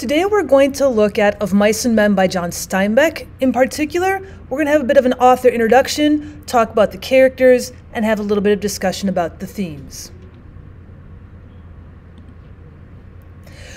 Today we're going to look at Of Mice and Men by John Steinbeck. In particular, we're going to have a bit of an author introduction, talk about the characters, and have a little bit of discussion about the themes.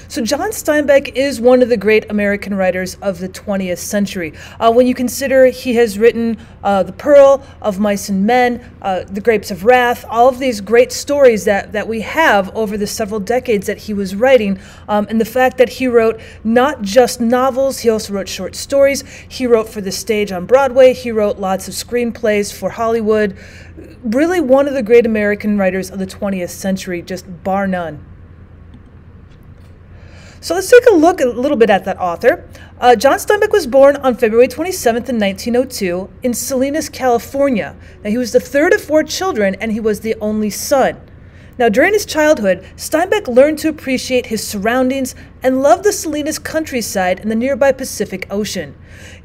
So, John Steinbeck is one of the great American writers of the 20th century. Uh, when you consider he has written uh, The Pearl, Of Mice and Men, uh, The Grapes of Wrath, all of these great stories that, that we have over the several decades that he was writing, um, and the fact that he wrote not just novels, he also wrote short stories. He wrote for the stage on Broadway, he wrote lots of screenplays for Hollywood. Really, one of the great American writers of the 20th century, just bar none. So let's take a look a little bit at that author. Uh, John Steinbeck was born on February 27th in 1902 in Salinas, California. Now, he was the third of four children and he was the only son. Now, during his childhood, Steinbeck learned to appreciate his surroundings and loved the Salinas countryside and the nearby Pacific Ocean.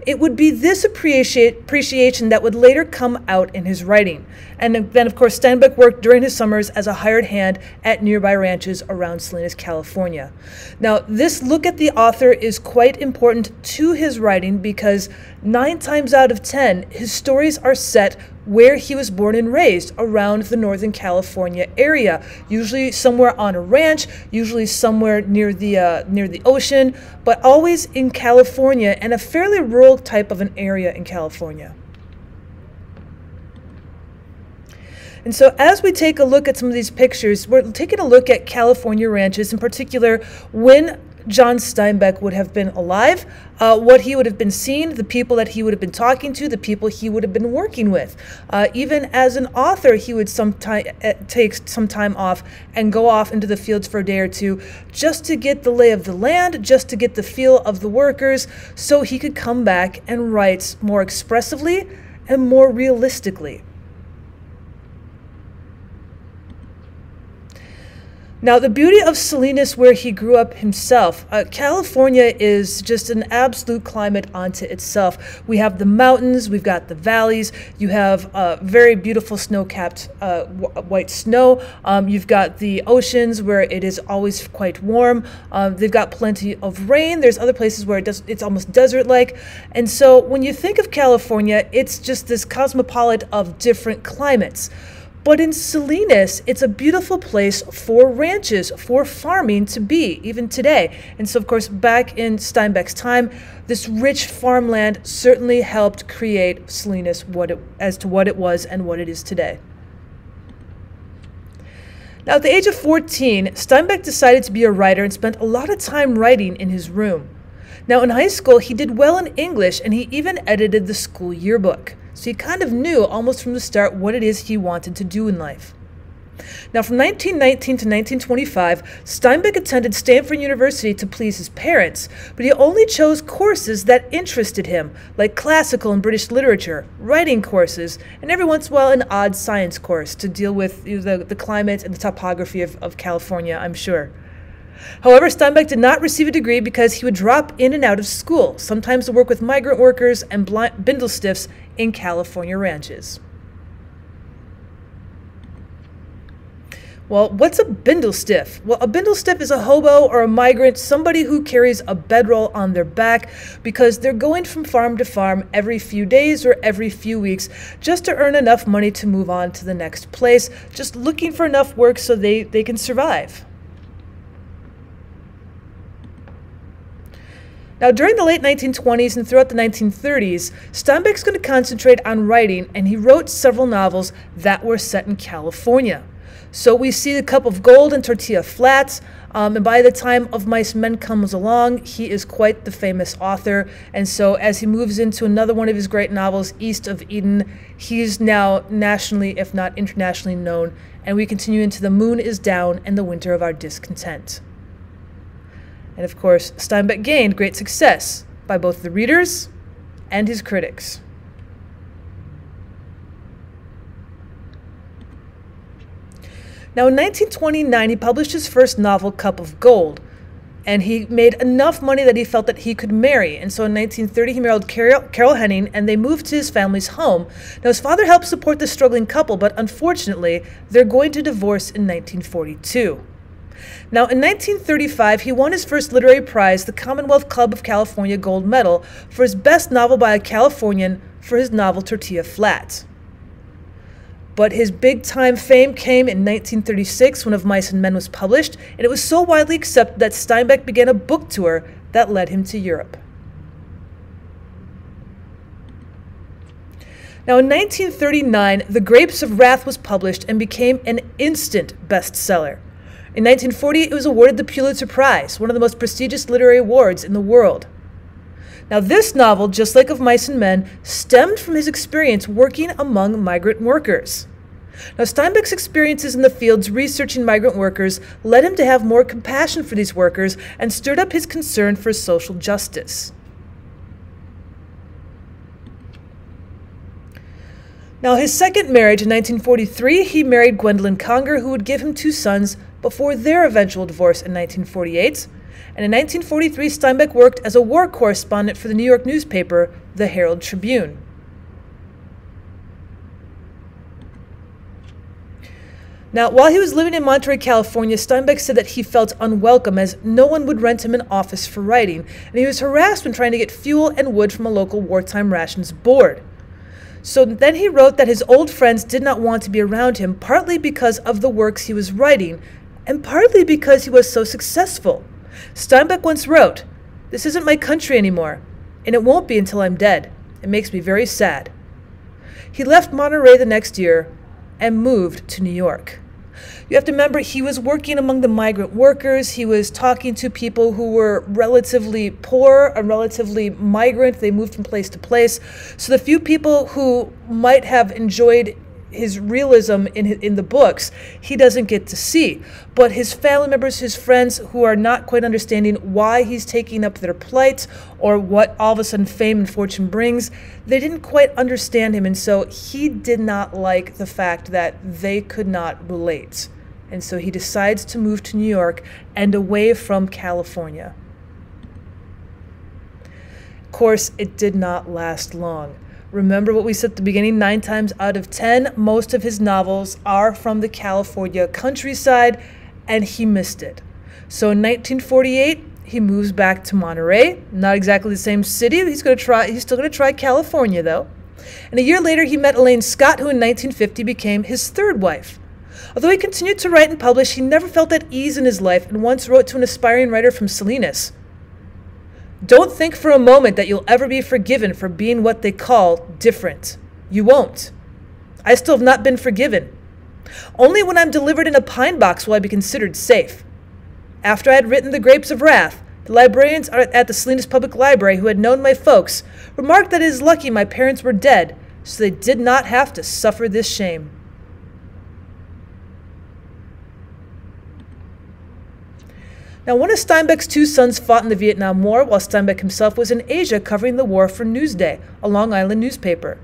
It would be this appreciation that would later come out in his writing. And then, of course, Steinbeck worked during his summers as a hired hand at nearby ranches around Salinas, California. Now, this look at the author is quite important to his writing because nine times out of ten, his stories are set where he was born and raised around the Northern California area, usually somewhere on a ranch, usually somewhere near the uh, near the ocean, but always in California and a fairly rural type of an area in California. And so, as we take a look at some of these pictures, we're taking a look at California ranches, in particular, when John Steinbeck would have been alive, uh, what he would have been seeing, the people that he would have been talking to, the people he would have been working with. Uh, even as an author, he would sometime uh, take some time off and go off into the fields for a day or two just to get the lay of the land, just to get the feel of the workers, so he could come back and write more expressively and more realistically. Now, the beauty of Salinas, where he grew up himself, uh, California is just an absolute climate unto itself. We have the mountains, we've got the valleys, you have uh, very beautiful snow capped uh, white snow, um, you've got the oceans where it is always quite warm, um, they've got plenty of rain, there's other places where it does, it's almost desert like. And so when you think of California, it's just this cosmopolitan of different climates. But in Salinas, it's a beautiful place for ranches, for farming to be, even today. And so, of course, back in Steinbeck's time, this rich farmland certainly helped create Salinas what it, as to what it was and what it is today. Now, at the age of 14, Steinbeck decided to be a writer and spent a lot of time writing in his room. Now, in high school, he did well in English and he even edited the school yearbook so he kind of knew almost from the start what it is he wanted to do in life. Now, from 1919 to 1925, Steinbeck attended Stanford University to please his parents, but he only chose courses that interested him, like classical and British literature, writing courses, and every once in a while an odd science course to deal with the, the climate and the topography of, of California, I'm sure. However, Steinbeck did not receive a degree because he would drop in and out of school, sometimes to work with migrant workers and bindlestiffs in California ranches. Well, what's a bindle stiff? Well, a bindle stiff is a hobo or a migrant, somebody who carries a bedroll on their back because they're going from farm to farm every few days or every few weeks just to earn enough money to move on to the next place, just looking for enough work so they, they can survive. Now, during the late 1920s and throughout the 1930s, Steinbeck's going to concentrate on writing, and he wrote several novels that were set in California. So we see The Cup of Gold and Tortilla Flats, um, and by the time Of Mice Men comes along, he is quite the famous author. And so as he moves into another one of his great novels, East of Eden, he's now nationally, if not internationally, known. And we continue into The Moon is Down and The Winter of Our Discontent. And of course, Steinbeck gained great success by both the readers and his critics. Now, in 1929, he published his first novel, Cup of Gold, and he made enough money that he felt that he could marry. And so in 1930, he married Carol, Carol Henning, and they moved to his family's home. Now, his father helped support the struggling couple, but unfortunately, they're going to divorce in 1942. Now, in 1935, he won his first literary prize, the Commonwealth Club of California Gold Medal, for his best novel by a Californian for his novel Tortilla Flat. But his big time fame came in 1936 when Of Mice and Men was published, and it was so widely accepted that Steinbeck began a book tour that led him to Europe. Now, in 1939, The Grapes of Wrath was published and became an instant bestseller. In 1940, it was awarded the Pulitzer Prize, one of the most prestigious literary awards in the world. Now, this novel, just like Of Mice and Men, stemmed from his experience working among migrant workers. Now, Steinbeck's experiences in the fields researching migrant workers led him to have more compassion for these workers and stirred up his concern for social justice. Now, his second marriage in 1943, he married Gwendolyn Conger, who would give him two sons before their eventual divorce in 1948. And in 1943, Steinbeck worked as a war correspondent for the New York newspaper, the Herald Tribune. Now, while he was living in Monterey, California, Steinbeck said that he felt unwelcome as no one would rent him an office for writing, and he was harassed when trying to get fuel and wood from a local wartime rations board. So then he wrote that his old friends did not want to be around him, partly because of the works he was writing, and partly because he was so successful. Steinbeck once wrote, This isn't my country anymore, and it won't be until I'm dead. It makes me very sad. He left Monterey the next year and moved to New York. You have to remember, he was working among the migrant workers. He was talking to people who were relatively poor and relatively migrant. They moved from place to place. So the few people who might have enjoyed his realism in in the books he doesn't get to see. But his family members his friends who are not quite understanding why he's taking up their plight or what all of a sudden fame and fortune brings they didn't quite understand him. And so he did not like the fact that they could not relate. And so he decides to move to New York and away from California. Of course it did not last long Remember what we said at the beginning nine times out of ten, most of his novels are from the California countryside, and he missed it. So in 1948, he moves back to Monterey. Not exactly the same city. He's going to try. He's still going to try California though. And a year later, he met Elaine Scott, who in 1950 became his third wife. Although he continued to write and publish, he never felt at ease in his life and once wrote to an aspiring writer from Salinas don't think for a moment that you'll ever be forgiven for being what they call different. You won't. I still have not been forgiven. Only when I'm delivered in a pine box will I be considered safe. After I had written The Grapes of Wrath, the librarians at the Salinas Public Library who had known my folks remarked that it is lucky my parents were dead, so they did not have to suffer this shame. Now, one of Steinbeck's two sons fought in the Vietnam War, while Steinbeck himself was in Asia covering the war for Newsday, a Long Island newspaper.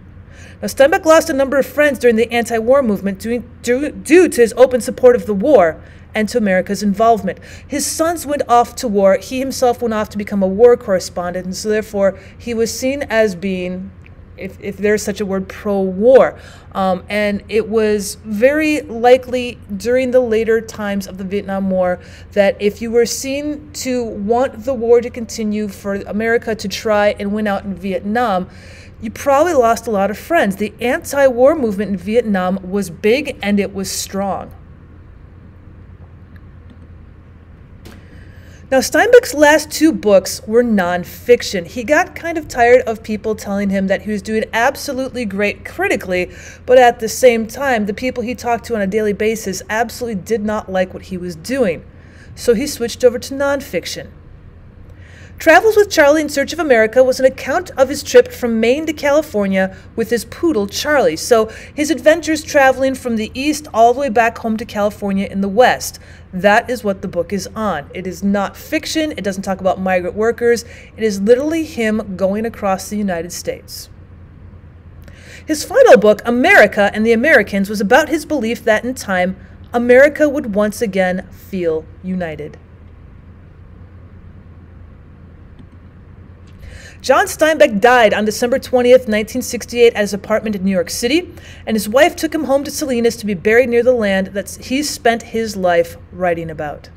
Now, Steinbeck lost a number of friends during the anti war movement due, due, due, to his open support of the war and to America's involvement. His sons went off to war. He himself went off to become a war correspondent, and so therefore he was seen as being if, if there's such a word, pro war. Um, and it was very likely during the later times of the Vietnam War that if you were seen to want the war to continue, for America to try and win out in Vietnam, you probably lost a lot of friends. The anti war movement in Vietnam was big and it was strong. Now, Steinbeck's last two books were nonfiction. He got kind of tired of people telling him that he was doing absolutely great critically, but at the same time, the people he talked to on a daily basis absolutely did not like what he was doing. So he switched over to nonfiction. Travels with Charley in Search of America was an account of his trip from Maine to California with his poodle, Charley. So, his adventures traveling from the east all the way back home to California in the west. That is what the book is on. It is not fiction, it doesn't talk about migrant workers, it is literally him going across the United States. His final book, America and the Americans, was about his belief that in time, America would once again feel united. John Steinbeck died on December 20th, 1968, at his apartment in New York City, and his wife took him home to Salinas to be buried near the land that he spent his life writing about.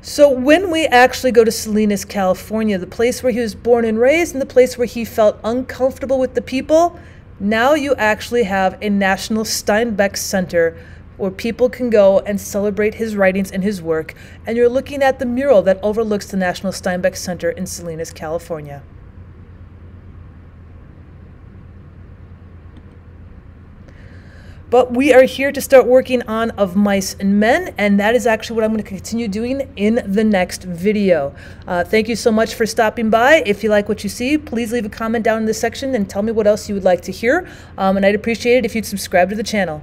So, when we actually go to Salinas, California, the place where he was born and raised, and the place where he felt uncomfortable with the people, now you actually have a National Steinbeck Center where people can go and celebrate his writings and his work. And you're looking at the mural that overlooks the National Steinbeck Center in Salinas, California. But we are here to start working on Of Mice and Men, and that is actually what I'm going to continue doing in the next video. Uh, thank you so much for stopping by. If you like what you see, please leave a comment down in the section and tell me what else you would like to hear. Um, and I'd appreciate it if you'd subscribe to the channel.